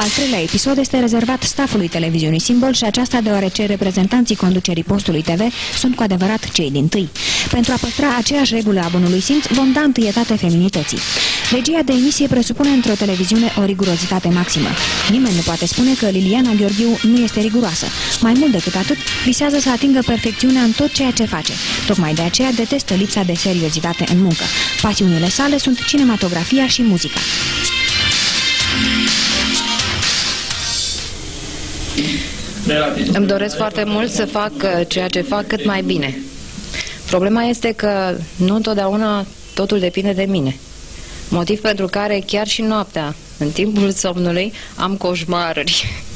Al treilea episod este rezervat stafului televiziunii Simbol și aceasta deoarece reprezentanții conducerii postului TV sunt cu adevărat cei din tâi. Pentru a păstra aceeași regulă a bunului simț, vom da întâietate feminității. Regia de emisie presupune într-o televiziune o rigurozitate maximă. Nimeni nu poate spune că Liliana Gheorghiu nu este riguroasă. Mai mult decât atât, visează să atingă perfecțiunea în tot ceea ce face. Tocmai de aceea detestă lipsa de seriozitate în muncă. Pasiunile sale sunt cinematografia și muzica. Îmi doresc foarte mult să fac uh, ceea ce fac cât mai bine. Problema este că nu întotdeauna totul depinde de mine. Motiv pentru care chiar și noaptea, în timpul somnului, am coșmaruri.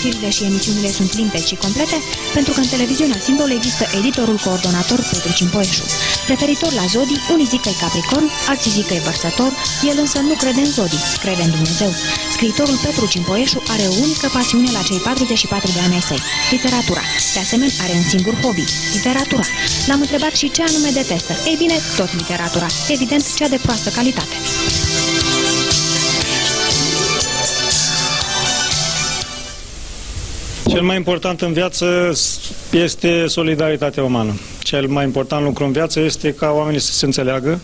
știrile și emisiunile sunt limpezi și complete, pentru că în televiziunea Simbol există editorul coordonator Petru Cimpoeșu. Referitor la zodii, unii zic că e Capricorn, alții zic că e vărsător, el însă nu crede în zodii, crede în Dumnezeu. Scriitorul Petru Cimpoeșu are o unică pasiune la cei 44 de ani ai săi, literatura. De asemenea, are un singur hobby, literatura. L-am întrebat și ce anume detestă. Ei bine, tot literatura, evident cea de proastă calitate. Cel mai important în viață este solidaritatea umană. Cel mai important lucru în viață este ca oamenii să se înțeleagă.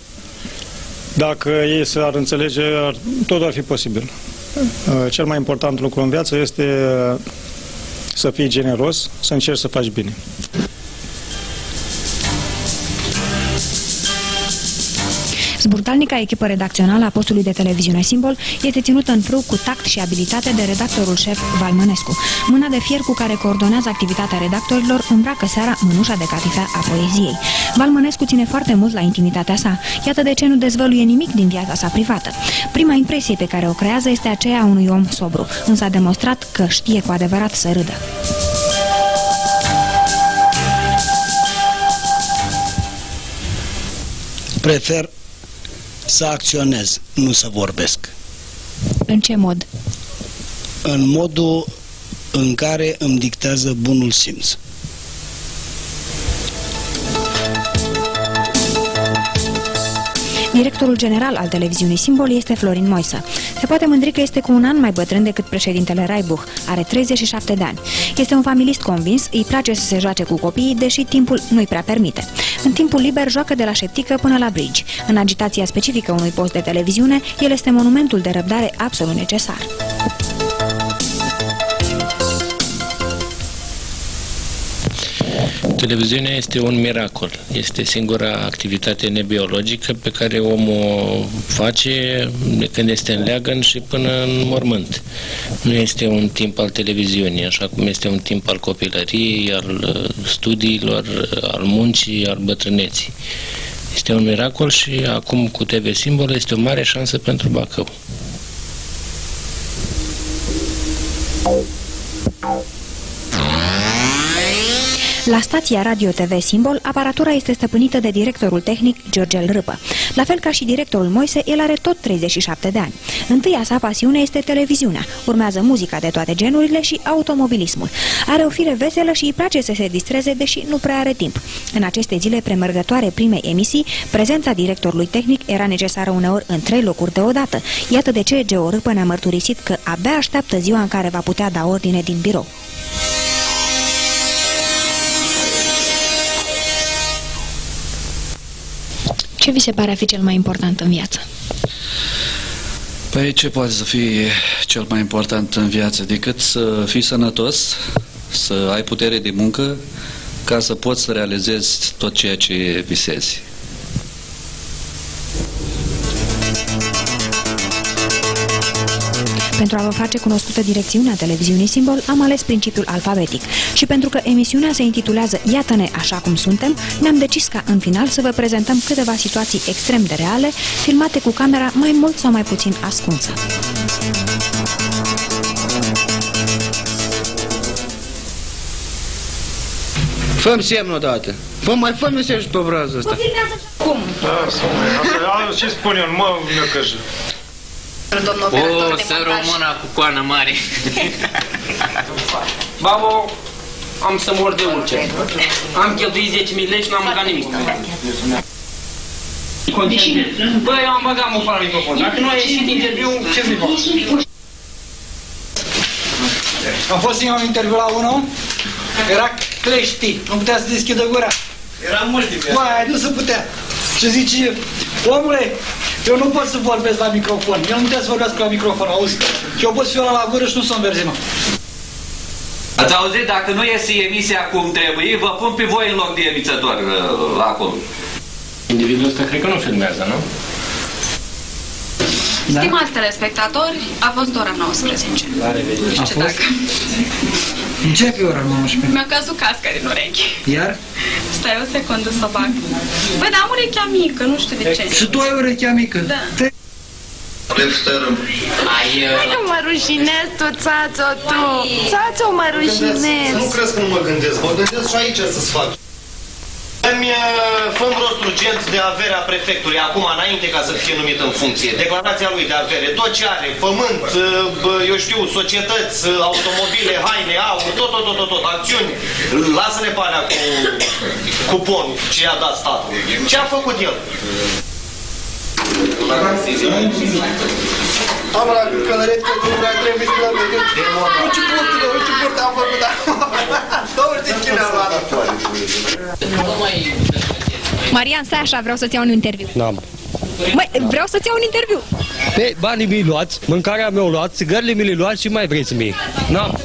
Dacă ei s ar înțelege, tot ar fi posibil. Uh, cel mai important lucru în viață este să fii generos, să încerci să faci bine. Zburtalnica echipă redacțională a postului de televiziune Simbol este ținută în frâu cu tact și abilitate de redactorul șef Valmănescu. Mâna de fier cu care coordonează activitatea redactorilor îmbracă seara mânușa de catifea a poeziei. Valmănescu ține foarte mult la intimitatea sa. Iată de ce nu dezvăluie nimic din viața sa privată. Prima impresie pe care o creează este aceea a unui om sobru, însă a demonstrat că știe cu adevărat să râdă. Prefer să acționez, nu să vorbesc. În ce mod? În modul în care îmi dictează bunul simț. Directorul general al televiziunii Simbol este Florin Moisă. Se poate mândri că este cu un an mai bătrân decât președintele Raibuch. Are 37 de ani. Este un familist convins, îi place să se joace cu copiii, deși timpul nu-i prea permite. În timpul liber joacă de la șeptică până la bridge. În agitația specifică unui post de televiziune, el este monumentul de răbdare absolut necesar. Televiziunea este un miracol. Este singura activitate nebiologică pe care omul o face de când este în leagăn și până în mormânt. Nu este un timp al televiziunii, așa cum este un timp al copilăriei, al uh, studiilor, uh, al muncii, al bătrâneții. Este un miracol și acum cu TV Simbol este o mare șansă pentru Bacău. La stația Radio TV Simbol, aparatura este stăpânită de directorul tehnic Georgel Râpă. La fel ca și directorul Moise, el are tot 37 de ani. Întâia sa pasiune este televiziunea, urmează muzica de toate genurile și automobilismul. Are o fire veselă și îi place să se distreze, deși nu prea are timp. În aceste zile premergătoare primei emisii, prezența directorului tehnic era necesară uneori în trei locuri deodată. Iată de ce Geo Râpă ne-a mărturisit că abia așteaptă ziua în care va putea da ordine din birou. Ce vi se pare a fi cel mai important în viață? Păi ce poate să fie cel mai important în viață decât să fii sănătos, să ai putere de muncă ca să poți să realizezi tot ceea ce visezi. Pentru a vă face cunoscută direcțiunea televiziunii Simbol, am ales principiul alfabetic. Și pentru că emisiunea se intitulează Iată-ne așa cum suntem, ne-am decis ca în final să vă prezentăm câteva situații extrem de reale, filmate cu camera mai mult sau mai puțin ascunsă. Făm semnul odată. Fă mai fă mesaj pe obrazul ăsta. Cum? Da, ce spun eu, mă năcăjă. O, să româna cu coană mare. Babo, am să mor de ulcer. Am cheltuit 10.000 lei și n-am mâncat nimic. concentrezi. Bă, eu am băgat mă la microfon. Dacă nu a ieșit interviu, ce să-i fac? Am fost eu un interviu la unul, era clești, nu putea să deschidă gura. Era mulți de Mai, nu se putea. Și zice, omule, eu nu pot să vorbesc la microfon. Eu nu putea să vorbesc la microfon, auzi? Și eu pot să fiu la gură și nu sunt verzi, mă. Ați auzit, dacă nu iese emisia cum trebuie, vă pun pe voi în loc de emițător uh, acolo. Individul ăsta cred că nu filmează, nu? Da? Stimați telespectatori, a fost ora 19. La revedere. A fost? Dacă... Începe ora 19. Mi-a căzut casca din urechi. Iar? Stai o secundă să bag. Băi, dar am urechea mică, nu știu de ce. Și tu ai urechea mică? Da. Te... Ai, Nu mă rușinez tu, țațo, tu. Țațo, mă rușinez. Să nu crezi că nu mă gândesc. Mă gândesc și aici să-ți fac. Îmi fă rost urgent de averea prefectului, acum înainte ca să fie numit în funcție. Declarația lui de avere, tot ce are, pământ, eu știu, societăți, automobile, haine, aur, tot, tot, tot, tot, tot acțiuni. Lasă-ne pe alea cu cuponul ce i-a dat statul. Ce a făcut el? Am la călăret că nu mai trebuie să mă gândesc. Uite burtele, uite burte am făcut acum. 20 de kg am luat. Marian, stai așa, vreau să-ți iau un interviu. N-am. Măi, vreau să-ți iau un interviu. Pe banii mi luați, mâncarea mi-o luați, țigările mi le luați și mai vreți mie. N-am.